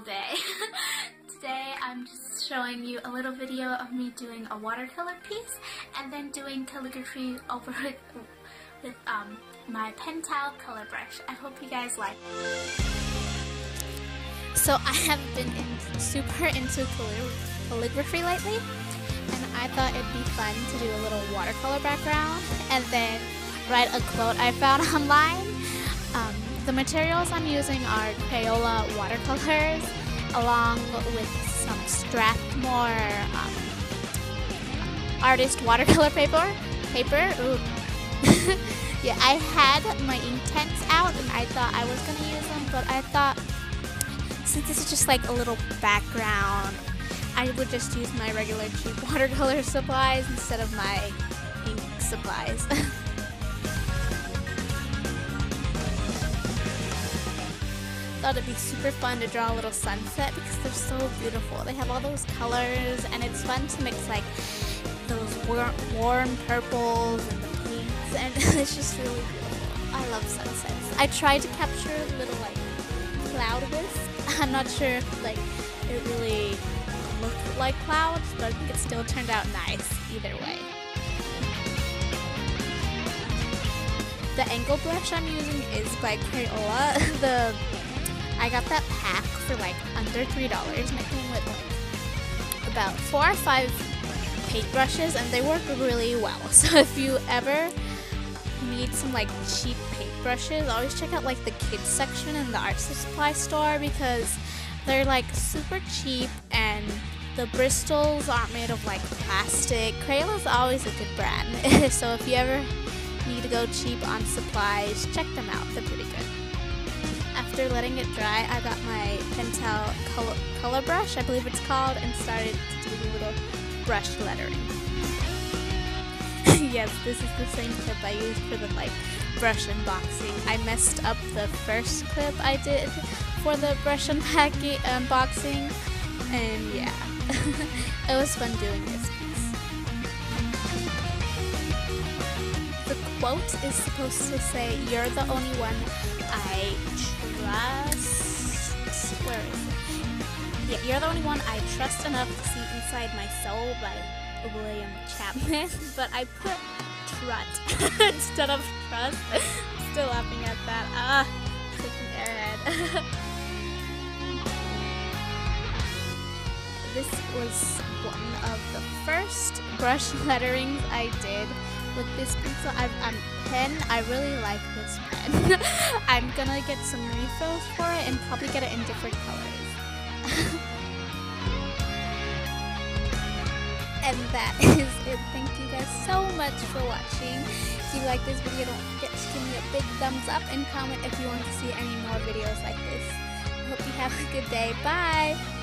day. Today I'm just showing you a little video of me doing a watercolor piece and then doing calligraphy over with, with um, my Pentel color brush. I hope you guys like it. So I have been in, super into calligraphy lately and I thought it'd be fun to do a little watercolor background and then write a quote I found online the materials I'm using are Crayola watercolors along with some Strathmore um, artist watercolor paper. Paper? Ooh. yeah, I had my Inktense out and I thought I was going to use them, but I thought since this is just like a little background, I would just use my regular cheap watercolor supplies instead of my ink supplies. thought it'd be super fun to draw a little sunset because they're so beautiful. They have all those colors and it's fun to mix like those warm, warm purples and the pinks and it's just really beautiful. I love sunsets. I tried to capture little like cloud wisp. I'm not sure if like it really looked like clouds, but I think it still turned out nice either way. The angle brush I'm using is by Crayola. the I got that pack for like under $3 and it came with like about four or five paintbrushes and they work really well. So if you ever need some like cheap paintbrushes, always check out like the kids section in the art supply store because they're like super cheap and the bristles aren't made of like plastic. Crayola's always a good brand. so if you ever need to go cheap on supplies, check them out. They're pretty good after letting it dry, I got my Pentel color, color brush, I believe it's called, and started to do the little brush lettering. yes, this is the same clip I used for the like brush unboxing. I messed up the first clip I did for the brush unpacking unboxing, and yeah, it was fun doing this piece. The quote is supposed to say, "You're the only one I trust. Where is it? Yeah, you're the only one I trust enough to see inside my soul by William Chapman, but I put trut instead of trust. Still laughing at that. Ah, freaking airhead. this was one of the first brush letterings I did with this pencil. I, am pen. I really like this pen. I'm gonna get some refills for it and probably get it in different colors. and that is it. Thank you guys so much for watching. If you like this video, don't forget to give me a big thumbs up and comment if you want to see any more videos like this. I hope you have a good day. Bye!